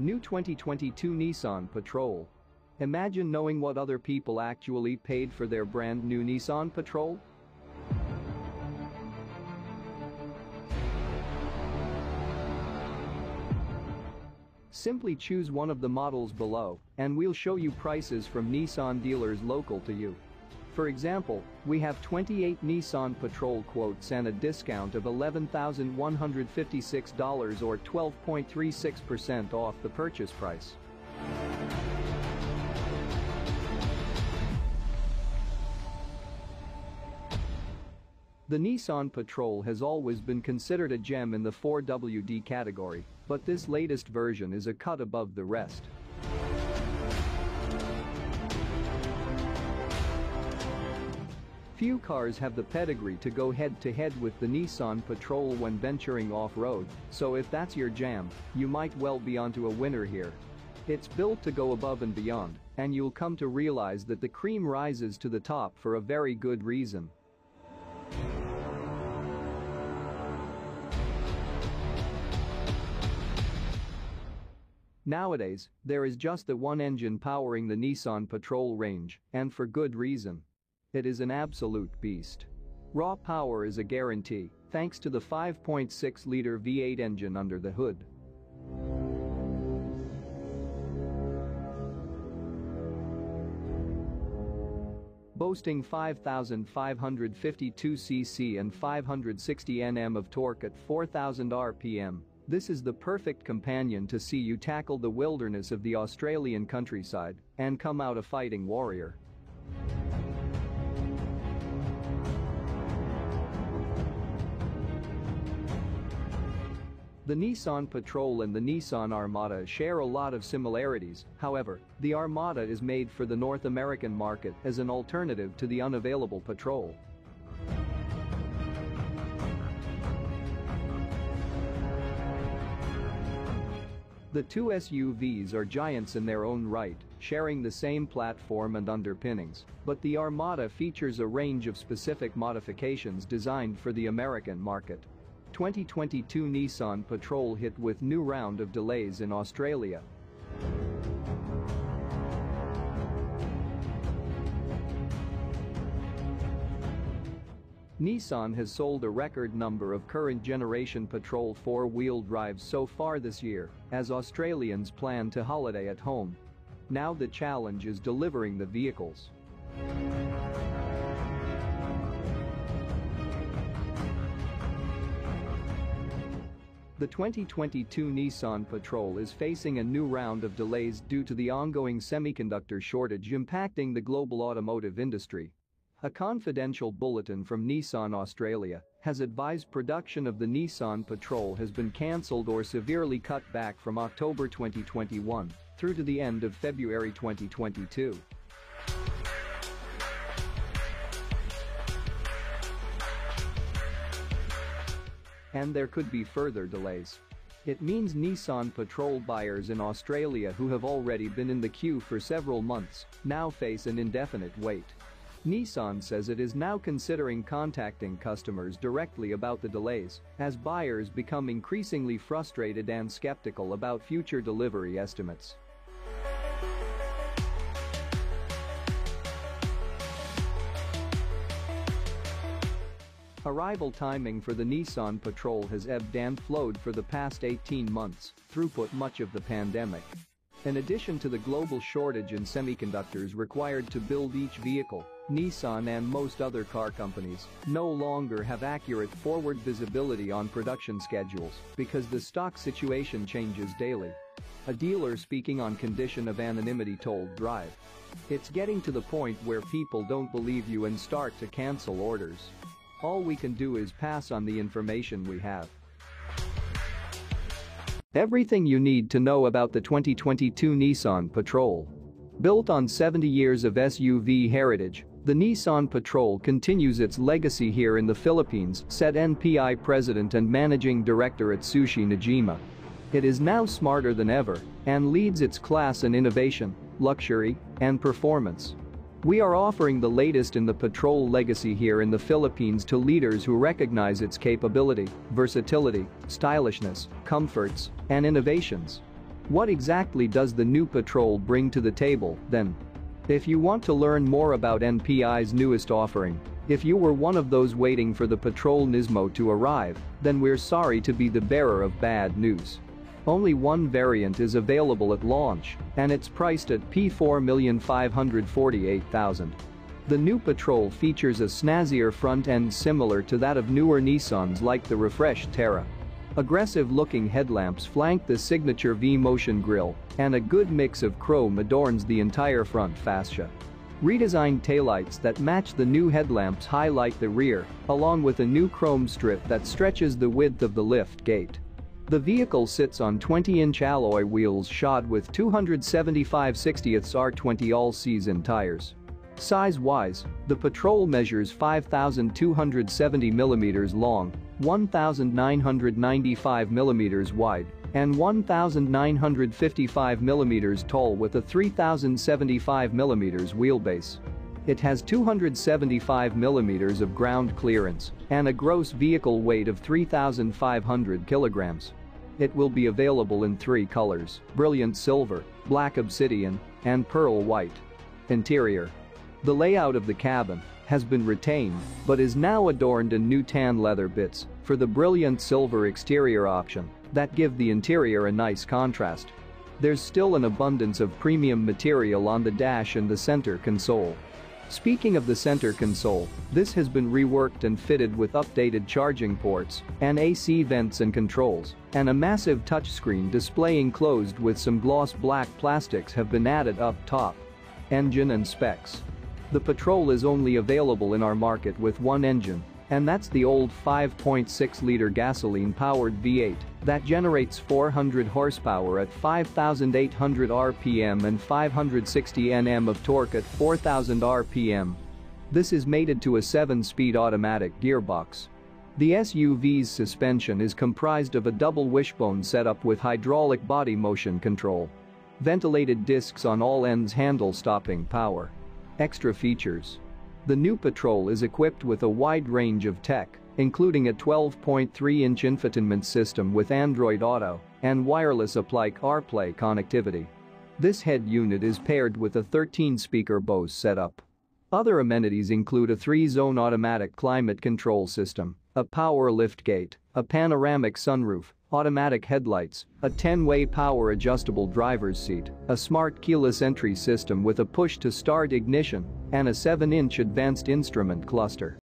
New 2022 Nissan Patrol. Imagine knowing what other people actually paid for their brand new Nissan Patrol? Simply choose one of the models below, and we'll show you prices from Nissan dealers local to you. For example, we have 28 Nissan Patrol quotes and a discount of $11,156 or 12.36% off the purchase price. The Nissan Patrol has always been considered a gem in the 4WD category, but this latest version is a cut above the rest. Few cars have the pedigree to go head-to-head -head with the Nissan Patrol when venturing off-road, so if that's your jam, you might well be onto a winner here. It's built to go above and beyond, and you'll come to realize that the cream rises to the top for a very good reason. Nowadays, there is just the one engine powering the Nissan Patrol range, and for good reason. It is an absolute beast. Raw power is a guarantee, thanks to the 5.6-liter V8 engine under the hood. boasting 5,552 cc and 560 Nm of torque at 4,000 rpm, this is the perfect companion to see you tackle the wilderness of the Australian countryside and come out a fighting warrior. The Nissan Patrol and the Nissan Armada share a lot of similarities, however, the Armada is made for the North American market as an alternative to the unavailable Patrol. The two SUVs are giants in their own right, sharing the same platform and underpinnings, but the Armada features a range of specific modifications designed for the American market. 2022 Nissan Patrol hit with new round of delays in Australia, Nissan has sold a record number of current generation Patrol four-wheel drives so far this year, as Australians plan to holiday at home. Now the challenge is delivering the vehicles. The 2022 Nissan Patrol is facing a new round of delays due to the ongoing semiconductor shortage impacting the global automotive industry. A confidential bulletin from Nissan Australia has advised production of the Nissan Patrol has been cancelled or severely cut back from October 2021 through to the end of February 2022. And there could be further delays. It means Nissan Patrol buyers in Australia who have already been in the queue for several months now face an indefinite wait. Nissan says it is now considering contacting customers directly about the delays, as buyers become increasingly frustrated and skeptical about future delivery estimates. Arrival timing for the Nissan Patrol has ebbed and flowed for the past 18 months, throughput much of the pandemic. In addition to the global shortage in semiconductors required to build each vehicle, Nissan and most other car companies no longer have accurate forward visibility on production schedules because the stock situation changes daily. A dealer speaking on condition of anonymity told Drive. It's getting to the point where people don't believe you and start to cancel orders. All we can do is pass on the information we have. Everything you need to know about the 2022 Nissan Patrol. Built on 70 years of SUV heritage, the Nissan Patrol continues its legacy here in the Philippines, said NPI President and Managing Director Atsushi Najima. It is now smarter than ever and leads its class in innovation, luxury, and performance. We are offering the latest in the Patrol legacy here in the Philippines to leaders who recognize its capability, versatility, stylishness, comforts, and innovations. What exactly does the new Patrol bring to the table, then? If you want to learn more about NPI's newest offering, if you were one of those waiting for the Patrol Nismo to arrive, then we're sorry to be the bearer of bad news. Only one variant is available at launch, and it's priced at P4,548,000. The new Patrol features a snazzier front end similar to that of newer Nissans like the refreshed Terra. Aggressive-looking headlamps flank the signature V-motion grille, and a good mix of chrome adorns the entire front fascia. Redesigned taillights that match the new headlamps highlight the rear, along with a new chrome strip that stretches the width of the lift gate. The vehicle sits on 20-inch alloy wheels shod with 275 60ths R20 all-season tires. Size-wise, the Patrol measures 5,270 mm long, 1,995 mm wide, and 1,955 mm tall with a 3,075 mm wheelbase. It has 275 mm of ground clearance and a gross vehicle weight of 3,500 kilograms. It will be available in three colors, brilliant silver, black obsidian, and pearl white. Interior. The layout of the cabin has been retained but is now adorned in new tan leather bits for the brilliant silver exterior option that give the interior a nice contrast. There's still an abundance of premium material on the dash and the center console. Speaking of the center console, this has been reworked and fitted with updated charging ports and AC vents and controls, and a massive touchscreen display enclosed with some gloss black plastics have been added up top. Engine and specs. The Patrol is only available in our market with one engine, and that's the old 5.6-liter gasoline-powered V8 that generates 400 horsepower at 5,800 RPM and 560 Nm of torque at 4,000 RPM. This is mated to a 7-speed automatic gearbox. The SUV's suspension is comprised of a double wishbone setup with hydraulic body motion control. Ventilated discs on all ends handle stopping power. Extra features the new Patrol is equipped with a wide range of tech, including a 12.3-inch infotainment system with Android Auto and wireless Apple CarPlay connectivity. This head unit is paired with a 13-speaker Bose setup. Other amenities include a 3-zone automatic climate control system, a power liftgate, a panoramic sunroof, automatic headlights, a 10-way power adjustable driver's seat, a smart keyless entry system with a push-to-start ignition, and a 7-inch advanced instrument cluster.